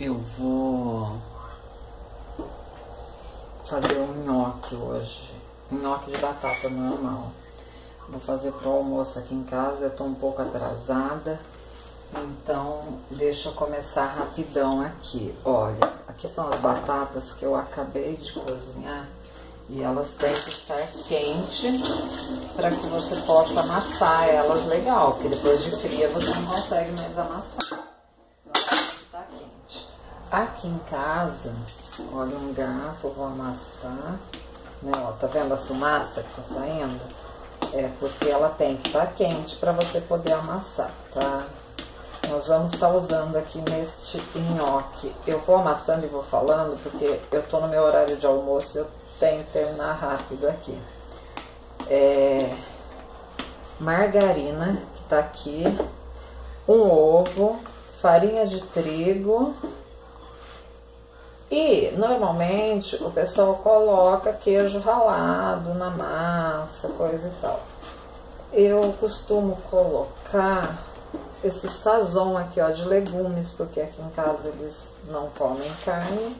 Eu vou fazer um nhoque hoje. Nhoque de batata normal. Vou fazer pro almoço aqui em casa. Eu tô um pouco atrasada. Então, deixa eu começar rapidão aqui. Olha, aqui são as batatas que eu acabei de cozinhar. E elas têm que estar quentes para que você possa amassar elas legal. Porque depois de fria você não consegue mais amassar. Aqui em casa, olha um garfo, vou amassar, né, ó, tá vendo a fumaça que tá saindo? É porque ela tem que estar tá quente para você poder amassar, tá? Nós vamos estar tá usando aqui neste nhoque. Eu vou amassando e vou falando porque eu tô no meu horário de almoço e eu tenho que terminar rápido aqui. É, margarina, que tá aqui, um ovo, farinha de trigo, e normalmente o pessoal coloca queijo ralado na massa, coisa e tal. Eu costumo colocar esse sazon aqui ó de legumes, porque aqui em casa eles não comem carne,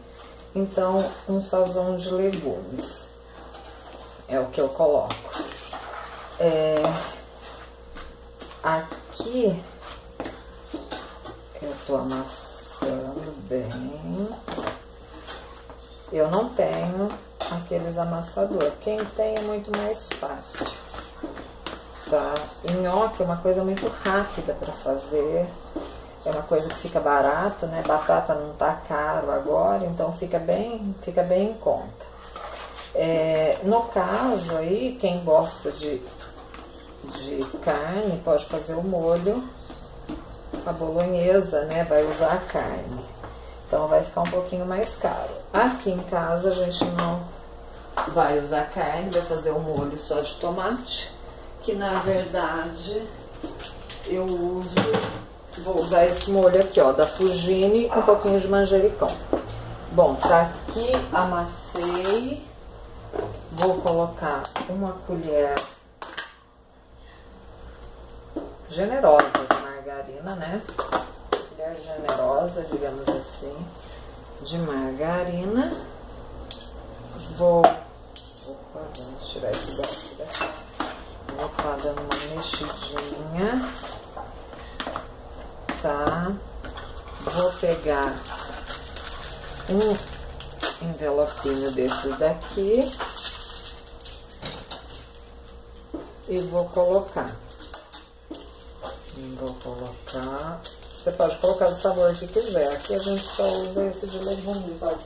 então um sazon de legumes é o que eu coloco. É, aqui eu tô amassando bem. Eu não tenho aqueles amassadores. Quem tem é muito mais fácil. Tá? Nhoque é uma coisa muito rápida para fazer. É uma coisa que fica barato, né? Batata não tá caro agora, então fica bem, fica bem em conta. É, no caso aí, quem gosta de, de carne pode fazer o molho, a bolonhesa, né? Vai usar a carne. Então vai ficar um pouquinho mais caro. Aqui em casa a gente não vai usar carne, vai fazer um molho só de tomate, que na verdade eu uso, vou usar esse molho aqui, ó, da Fugine com um pouquinho de manjericão. Bom, tá aqui, amassei, vou colocar uma colher generosa de margarina, né? Generosa, digamos assim, de margarina. Vou. Opa, vamos tirar esse daqui estar dando uma mexidinha. Tá? Vou pegar um envelopinho desses daqui e vou colocar. Vou colocar você pode colocar o sabor que quiser. Aqui a gente só usa esse de legumes, olha.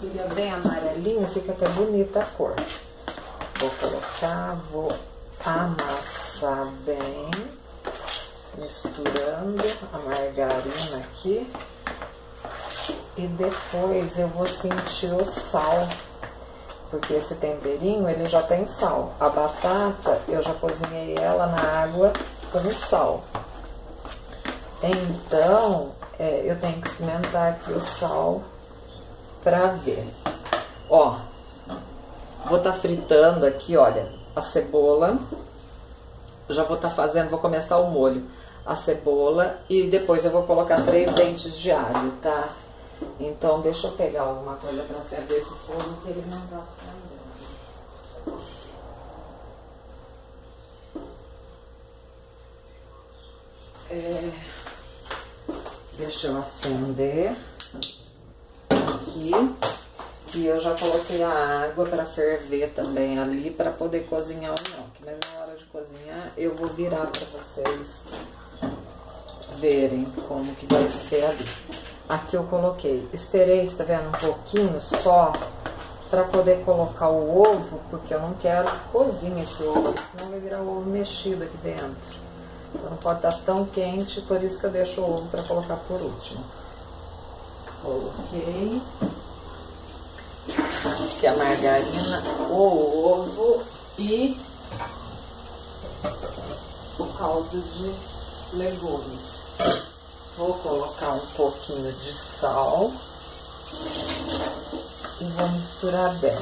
Fica bem amarelinho, fica até bonita a cor. Vou colocar, vou amassar bem, misturando a margarina aqui. E depois eu vou sentir o sal, porque esse temperinho ele já tem sal. A batata eu já cozinhei ela na água com sal. Então, é, eu tenho que experimentar aqui o sal pra ver. Ó, vou estar tá fritando aqui, olha, a cebola. Já vou estar tá fazendo, vou começar o molho. A cebola e depois eu vou colocar três dentes de alho, tá? Então, deixa eu pegar alguma coisa pra acender esse fogo que ele não tá acendendo. É... Deixa eu acender aqui. E eu já coloquei a água para ferver também ali para poder cozinhar o nhoque. Mas na hora de cozinhar eu vou virar para vocês verem como que vai ser ali. Aqui eu coloquei, esperei, está vendo, um pouquinho só para poder colocar o ovo, porque eu não quero que cozinhe esse ovo, senão vai virar ovo mexido aqui dentro. Então não pode estar tão quente, por isso que eu deixo o ovo para colocar por último. Coloquei. Aqui a margarina, o ovo e o caldo de legumes. Vou colocar um pouquinho de sal e vou misturar bem.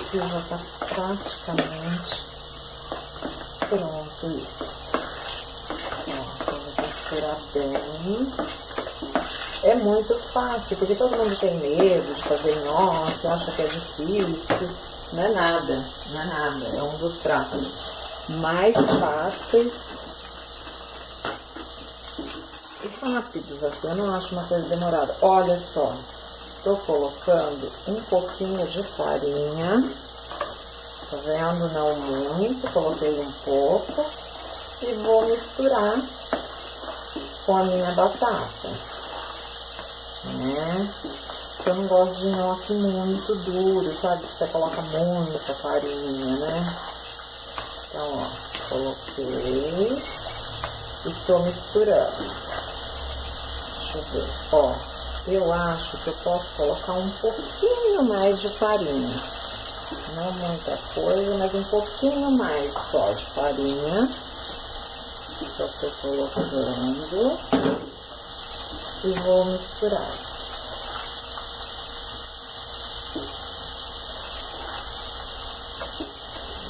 Aqui já está praticamente Pronto, isso. Ó, vou misturar bem. É muito fácil, porque todo mundo tem medo de fazer nhoque, acha que é difícil. Não é nada, não é nada. É um dos pratos mais fáceis e rápidos, assim. Eu não acho uma coisa demorada. Olha só, tô colocando um pouquinho de farinha. Vendo? Não muito, coloquei um pouco. E vou misturar com a minha batata. Né? Eu não gosto de nhoque muito duro, sabe? Você coloca muita farinha, né? Então, ó, coloquei e tô misturando. Deixa eu ver. Ó, eu acho que eu posso colocar um pouquinho mais de farinha. Não muita coisa, mas um pouquinho mais só de farinha. Só tô colocando. E vou misturar.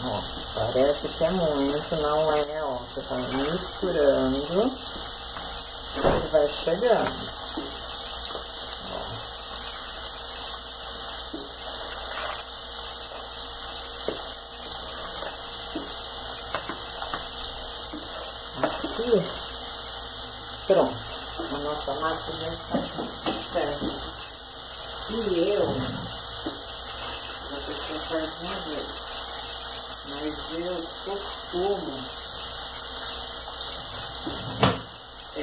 Ó, parece que é muito, não é, ó. Você tá misturando. Ele vai chegando. Aqui, pronto. A massa já está certa. E eu, ter que faz uma vez, mas eu costumo é,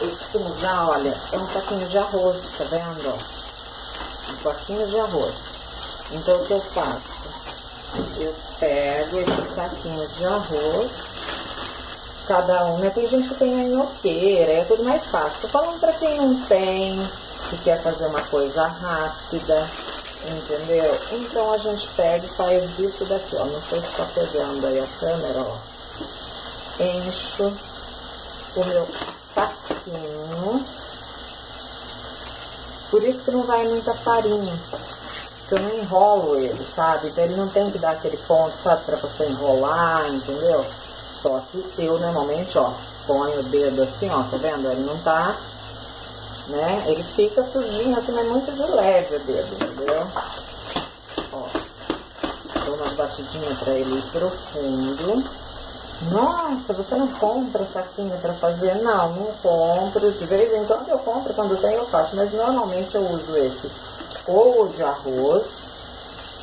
eu costumo usar, olha, é um saquinho de arroz, tá vendo? Um saquinho de arroz. Então o que eu faço? Eu pego esse saquinho de arroz, cada um, né? Tem gente que tem a nhoqueira, é tudo mais fácil. Tô falando pra quem não tem, que quer fazer uma coisa rápida, entendeu? Então a gente pega e faz isso daqui, ó. Não sei se tá pegando aí a câmera, ó. Encho o meu saquinho. Por isso que não vai muita farinha que eu não enrolo ele, sabe? Então ele não tem que dar aquele ponto, sabe, pra você enrolar, entendeu? Só que eu normalmente, ó, ponho o dedo assim, ó, tá vendo? Ele não tá, né? Ele fica sujinho assim, mas muito de leve o dedo, entendeu? Ó, dou uma batidinha pra ele ir profundo. Nossa, você não compra saquinho pra fazer? Não, não compro. De vez em quando eu compro, quando tem eu faço, mas normalmente eu uso esse ou o de arroz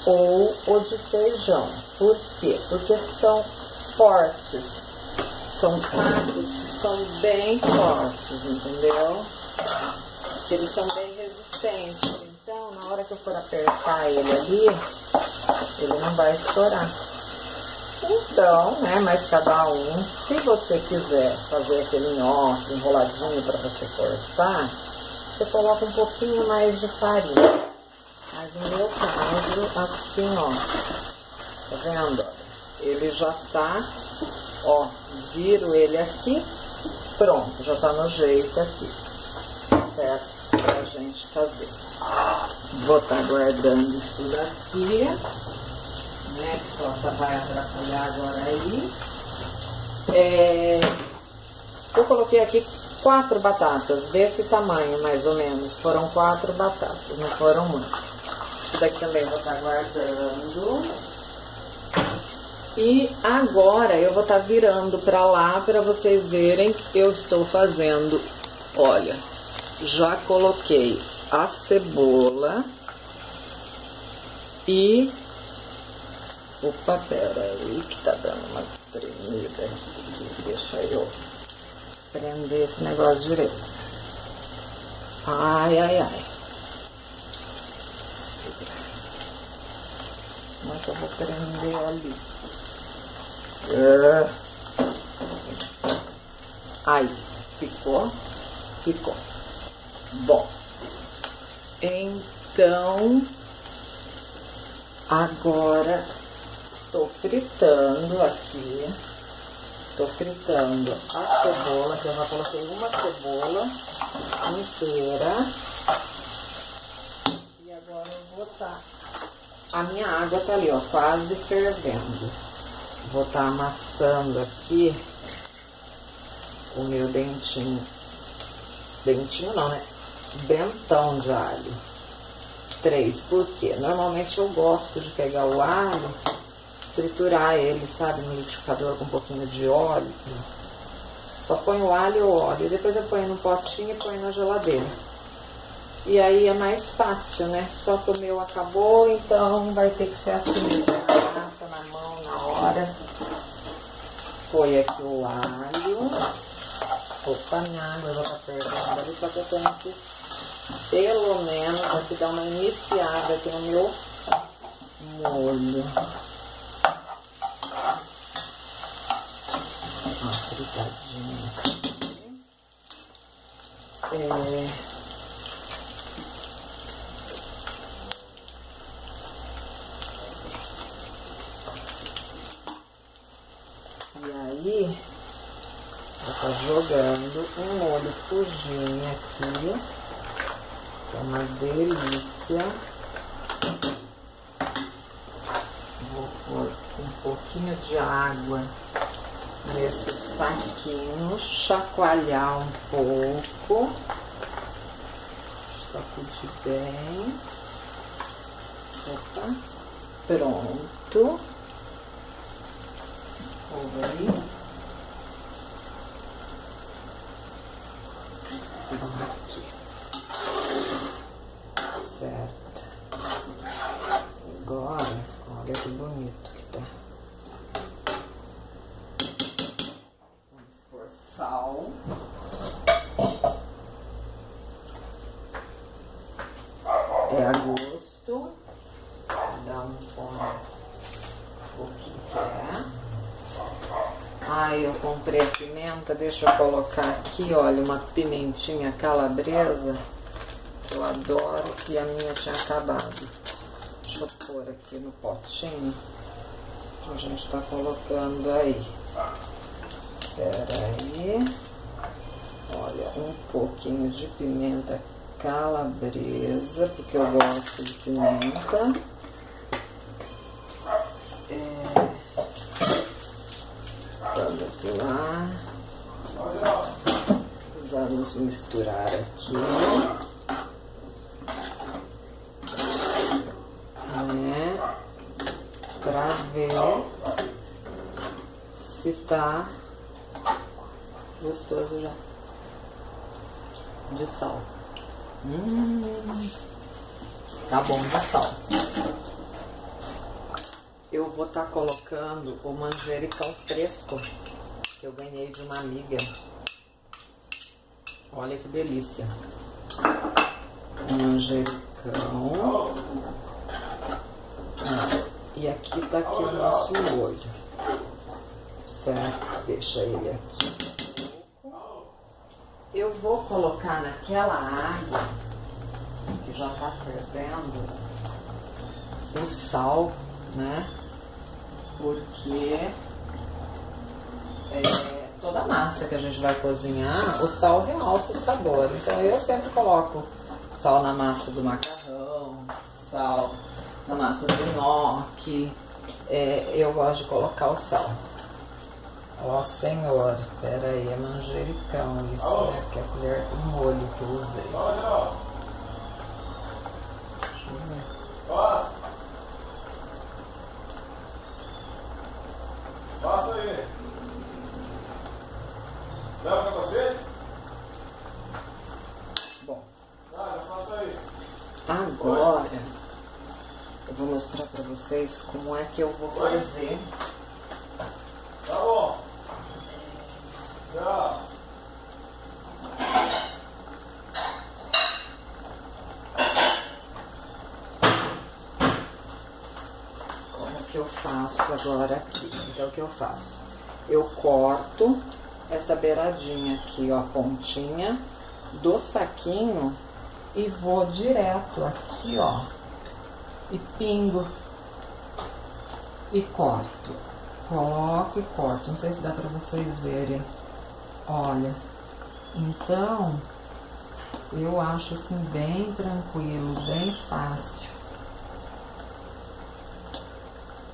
ou o de feijão. Por quê? Porque são fortes. São sacos são bem fortes, entendeu? Porque eles são bem resistentes. Então, na hora que eu for apertar ele ali, ele não vai estourar. Então, né, mas cada um, se você quiser fazer aquele nhoque enroladinho para você cortar, você coloca um pouquinho mais de farinha. Mas no meu caso, assim, ó, tá vendo? Ele já tá, ó, viro ele aqui, pronto, já tá no jeito aqui, certo? Pra gente fazer. Vou tá guardando isso daqui, né, que só tá, vai atrapalhar agora aí. É, eu coloquei aqui quatro batatas desse tamanho, mais ou menos. Foram quatro batatas, não foram muitas. Isso daqui também vou estar guardando. E agora eu vou estar virando para lá para vocês verem que eu estou fazendo. Olha, já coloquei a cebola e Opa, pera aí que tá dando uma tremida. Deixa eu prender esse negócio direito. Ai, ai, ai. Que eu vou prender ali? É. Aí, ficou? Ficou. Bom, então, agora estou fritando aqui. Estou fritando a cebola, que eu já coloquei uma cebola inteira. Botar a minha água tá ali, ó, quase fervendo. Vou estar tá amassando aqui o meu dentinho. Dentinho não, né? Bentão de alho. Três. Por quê? Normalmente eu gosto de pegar o alho, triturar ele, sabe, no liquidificador com um pouquinho de óleo. Só põe o alho e o óleo. Depois eu ponho no potinho e ponho na geladeira. E aí é mais fácil, né? Só que o meu acabou, então vai ter que ser assim. Passa na mão na hora. Põe aqui o alho. Opa, minha água já tá perdendo só que eu tenho que, pelo menos, aqui dar uma iniciada aqui no meu molho. É... aí, vou estar tá jogando um molho fugine aqui, que é uma delícia. Vou pôr um pouquinho de água nesse saquinho, chacoalhar um pouco. Sacudir bem. Opa, pronto fogo aí. Aqui. Certo. Agora, olha que bonito que tá. Vamos pôr sal. É a gosto. Dá um pão o que quer. Ai, eu comprei a pimenta, deixa eu colocar aqui, olha, uma pimentinha calabresa, que eu adoro, e a minha tinha acabado. Deixa eu pôr aqui no potinho, que a gente tá colocando aí. Espera aí. Olha, um pouquinho de pimenta calabresa, porque eu gosto de pimenta. lá. Vamos misturar aqui. Né? Pra ver se tá gostoso já. De sal. Hum, tá bom de sal. Eu vou estar tá colocando o manjericão fresco que eu ganhei de uma amiga. Olha que delícia. Manjericão. E aqui tá aqui o nosso molho. Certo? Deixa ele aqui. Eu vou colocar naquela água que já tá fervendo o sal, né? Porque é, toda a massa que a gente vai cozinhar, o sal realça o sabor. Então eu sempre coloco sal na massa do macarrão, sal na massa do nhoque. É, eu gosto de colocar o sal. Ó senhor, pera aí, é manjericão isso, né? Que é a colher do molho que eu usei. Deixa eu ver. Passa aí. Leva o capacete? Bom. Ah, já faço aí. Agora eu vou mostrar pra vocês como é que eu vou fazer. Tá bom. Tchau. Como que eu faço agora aqui? Então o que eu faço? Eu corto essa beiradinha aqui, ó, a pontinha do saquinho e vou direto aqui, ó, e pingo e corto. Coloco e corto. Não sei se dá pra vocês verem. Olha. Então, eu acho assim bem tranquilo, bem fácil.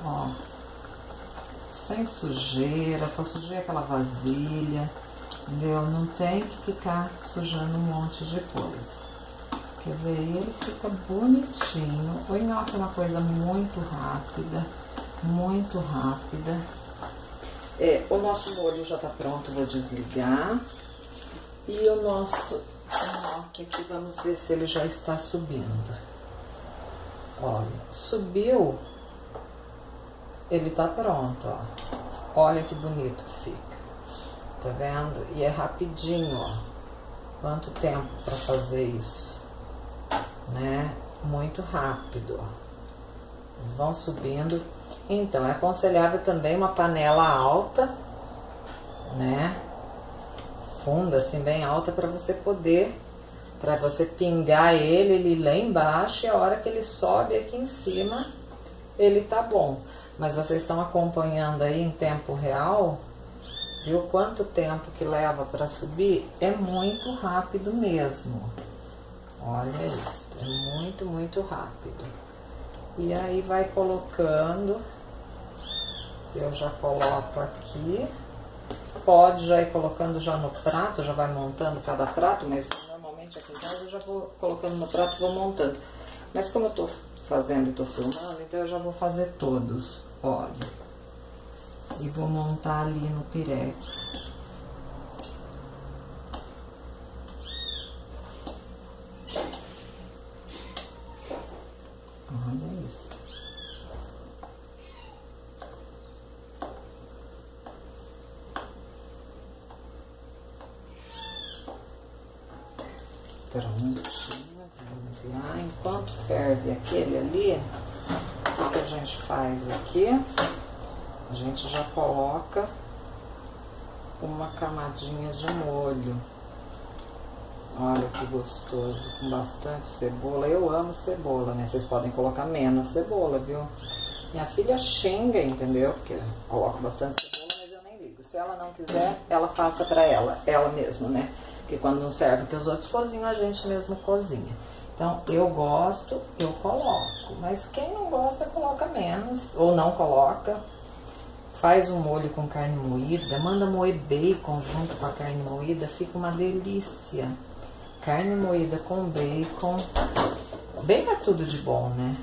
Ó. sem sujeira, só sujei aquela vasilha, entendeu? Não tem que ficar sujando um monte de coisa. Quer ver? Ele fica bonitinho. O nhoque é uma coisa muito rápida, muito rápida. É, o nosso molho já tá pronto, vou desligar. E o nosso nhoque aqui, vamos ver se ele já está subindo. Olha, subiu, ele tá pronto, ó. Olha que bonito que fica. Tá vendo? E é rapidinho, ó. Quanto tempo para fazer isso? Né? Muito rápido, ó. Eles vão subindo. Então, é aconselhável também uma panela alta, né? Funda, assim, bem alta, para você poder, para você pingar ele, ele lá embaixo, e a hora que ele sobe aqui em cima, ele tá bom. Mas vocês estão acompanhando aí em tempo real, viu quanto tempo que leva para subir? É muito rápido mesmo. Olha isso, é muito, muito rápido. E aí vai colocando, eu já coloco aqui. Pode já ir colocando já no prato, já vai montando cada prato, mas normalmente aqui em casa eu já vou colocando no prato e vou montando. Mas como eu tô fazendo tô filmando, então eu já vou fazer todos, olha. E vou montar ali no pirex. Olha isso. Prontinho, vamos lá. Enquanto ferve aquele ali, o que a gente faz aqui? A gente já coloca uma camadinha de molho. Olha que gostoso, com bastante cebola. Eu amo cebola, né? Vocês podem colocar menos cebola, viu? Minha filha xinga, entendeu? Porque coloco bastante cebola, mas eu nem ligo. Se ela não quiser, ela faça pra ela, ela mesma, né? Porque quando não serve que os outros cozinham, a gente mesmo cozinha. Então, eu gosto, eu coloco. Mas quem não gosta, coloca menos. Ou não coloca. Faz um molho com carne moída. Manda moer bacon junto com a carne moída. Fica uma delícia carne moída com bacon. Bacon é tudo de bom, né?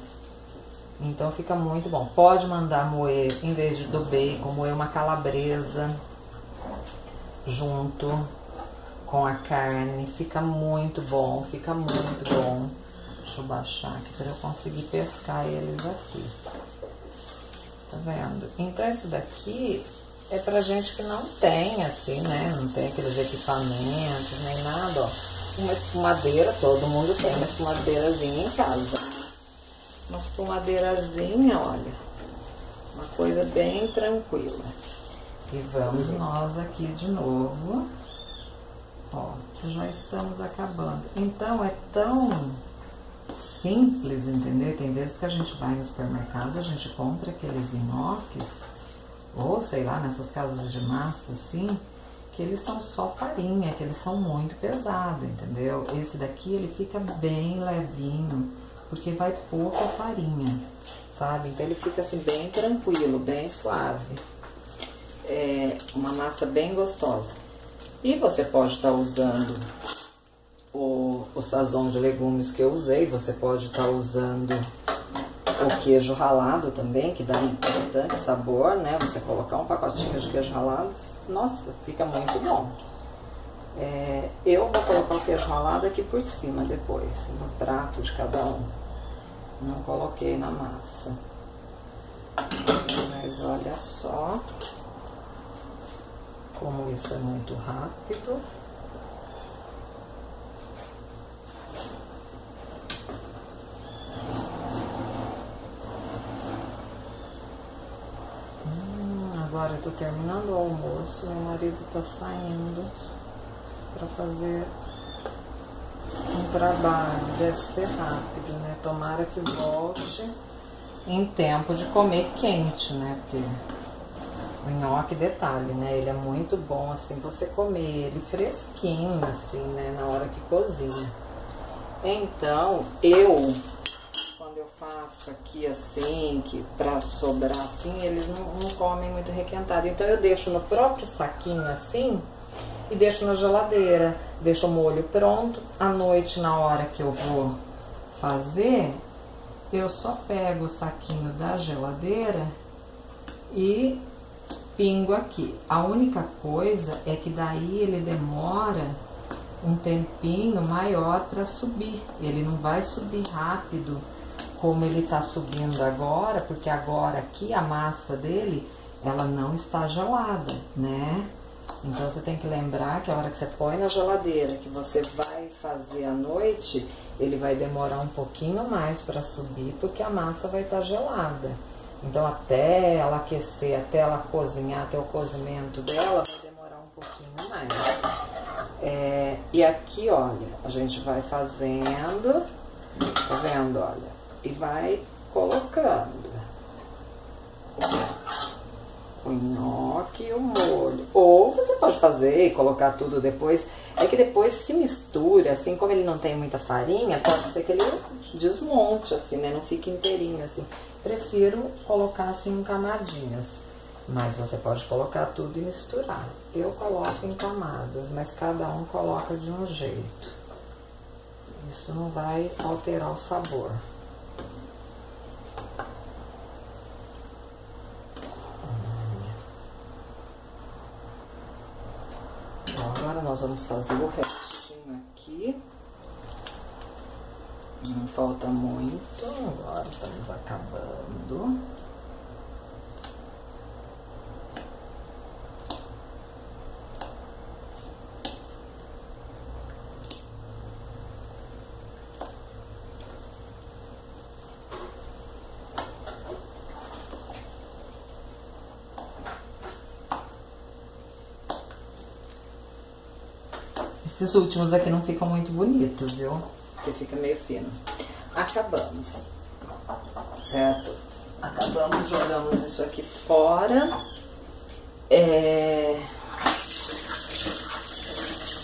Então fica muito bom. Pode mandar moer, em vez do bacon, moer uma calabresa junto com a carne. Fica muito bom, fica muito bom. Deixa eu baixar aqui para eu conseguir pescar eles aqui. Tá vendo? Então isso daqui é pra gente que não tem, assim, né? Não tem aqueles equipamentos, nem nada, ó uma espumadeira, todo mundo tem uma espumadeirazinha em casa. Uma espumadeirazinha, olha, uma coisa bem tranquila. E vamos nós aqui de novo. Ó, já estamos acabando. Então, é tão simples, entendeu? Tem vezes que a gente vai no supermercado, a gente compra aqueles nhoques, ou sei lá, nessas casas de massa, assim, que eles são só farinha, que eles são muito pesados, entendeu? Esse daqui ele fica bem levinho, porque vai pouca farinha, sabe? Então ele fica assim bem tranquilo, bem suave. É uma massa bem gostosa. E você pode estar tá usando o, o sazon de legumes que eu usei, você pode estar tá usando o queijo ralado também, que dá bastante sabor, né? Você colocar um pacotinho de queijo ralado, nossa, fica muito bom. É, eu vou colocar o queijo ralado aqui por cima depois, no prato de cada um. Não coloquei na massa. Mas olha só como isso é muito rápido. agora eu tô terminando o almoço, meu marido tá saindo para fazer um trabalho. Deve ser rápido, né? Tomara que volte em tempo de comer quente, né? Porque o nhoque, detalhe, né? Ele é muito bom, assim, você comer ele fresquinho, assim, né? Na hora que cozinha. Então, eu, faço aqui assim, que pra sobrar assim, eles não, não comem muito requentado. Então eu deixo no próprio saquinho assim e deixo na geladeira. Deixo o molho pronto. À noite, na hora que eu vou fazer, eu só pego o saquinho da geladeira e pingo aqui. A única coisa é que daí ele demora um tempinho maior para subir. Ele não vai subir rápido como ele está subindo agora, porque agora aqui a massa dele, ela não está gelada, né? Então você tem que lembrar que a hora que você põe na geladeira, que você vai fazer à noite, ele vai demorar um pouquinho mais para subir, porque a massa vai estar tá gelada. Então até ela aquecer, até ela cozinhar, até o cozimento dela, vai demorar um pouquinho mais. É, e aqui, olha, a gente vai fazendo, tá vendo, olha? E vai colocando o nhoque e o molho. Ou você pode fazer e colocar tudo depois. É que depois se mistura, assim, como ele não tem muita farinha, pode ser que ele desmonte, assim, né? Não fique inteirinho, assim. Prefiro colocar, assim, em camadinhas. Mas você pode colocar tudo e misturar. Eu coloco em camadas, mas cada um coloca de um jeito. Isso não vai alterar o sabor. Agora nós vamos fazer o restinho aqui. Não falta muito, agora estamos acabando. Esses últimos aqui não ficam muito bonitos, viu? Porque fica meio fino. Acabamos. Certo? Acabamos, jogamos isso aqui fora. É...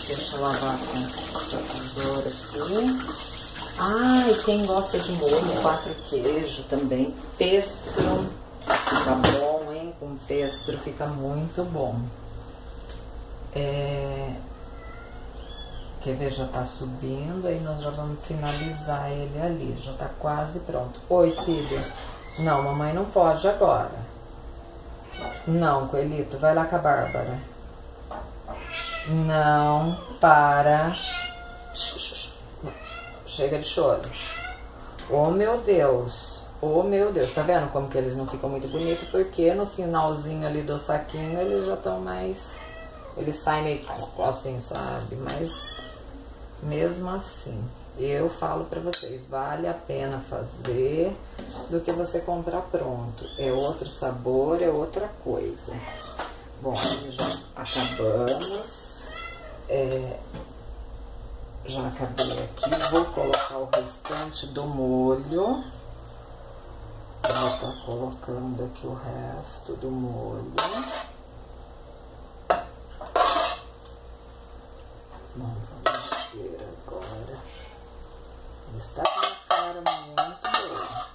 Deixa eu lavar com a tesoura aqui. Ah, e quem gosta de molho, quatro queijo também. Pestro. Fica bom, hein? Com pestro fica muito bom. É... Quer ver, já tá subindo, aí nós já vamos finalizar ele ali, já tá quase pronto. Oi, filho. Não, mamãe não pode agora. Não, Coelito, vai lá com a Bárbara. Não, para. Chega de choro. Oh, meu Deus. Oh, meu Deus. Tá vendo como que eles não ficam muito bonitos? Porque no finalzinho ali do saquinho eles já estão mais... Eles saem meio assim, sabe? Mas mesmo assim, eu falo para vocês, vale a pena fazer do que você comprar pronto. É outro sabor, é outra coisa. Bom, já acabamos. É, já acabei aqui. Vou colocar o restante do molho. Vou estar colocando aqui o resto do molho. Bom, agora. Está com uma cara muito boa.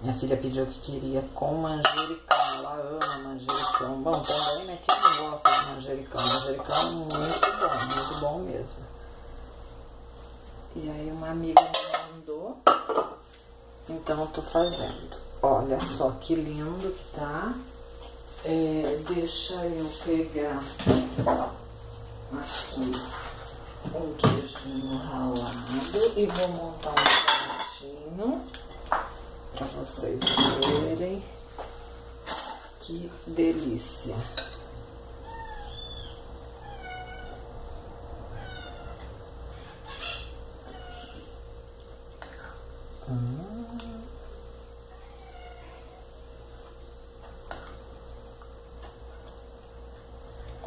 Minha filha pediu que queria com manjericão. Ela ama manjericão. Bom, também, né? Quem não gosta de manjericão? Manjericão é muito bom, muito bom mesmo. E aí uma amiga me mandou. Então eu tô fazendo. Olha só que lindo que tá. É, deixa eu pegar aqui um queijinho ralado e vou montar um pratinho para vocês verem que delícia. Hum.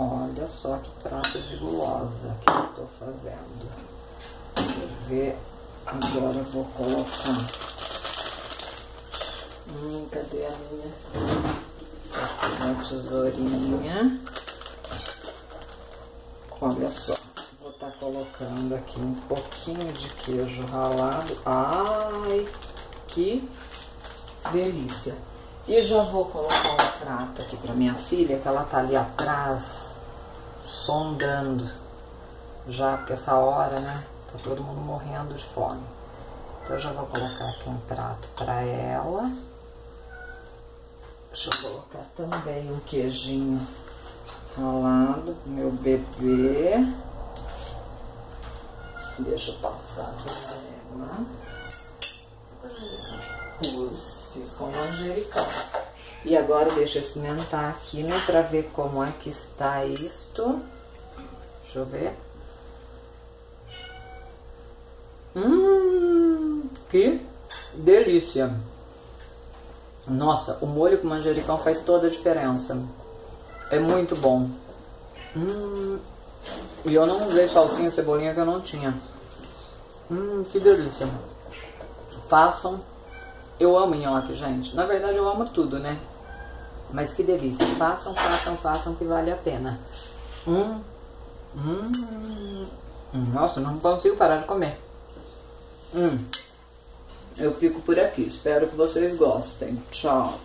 Olha só que prato de gulosa que eu tô fazendo. Quer ver? Agora eu vou colocar. Hum, cadê a minha? Uma tesourinha. Olha só. Vou estar tá colocando aqui um pouquinho de queijo ralado. Ai, que delícia! E já vou colocar um prato aqui para minha filha, que ela tá ali atrás, sondando. Já, porque essa hora, né? Tá todo mundo morrendo de fome. Então eu já vou colocar aqui um prato para ela. Deixa eu colocar também um queijinho ralado pro meu bebê. Deixa eu passar pra ela. Pus, fiz com manjericão. E agora deixa eu experimentar aqui, né, pra ver como é que está isto. Deixa eu ver. Hum, que delícia! Nossa, o molho com manjericão faz toda a diferença. É muito bom. Hum, e eu não usei salsinha e cebolinha que eu não tinha. Hum, que delícia. Façam. Eu amo nhoque, gente. Na verdade, eu amo tudo, né? Mas que delícia. Façam, façam, façam que vale a pena. Hum, hum. Nossa, não consigo parar de comer. Hum. Eu fico por aqui. Espero que vocês gostem. Tchau.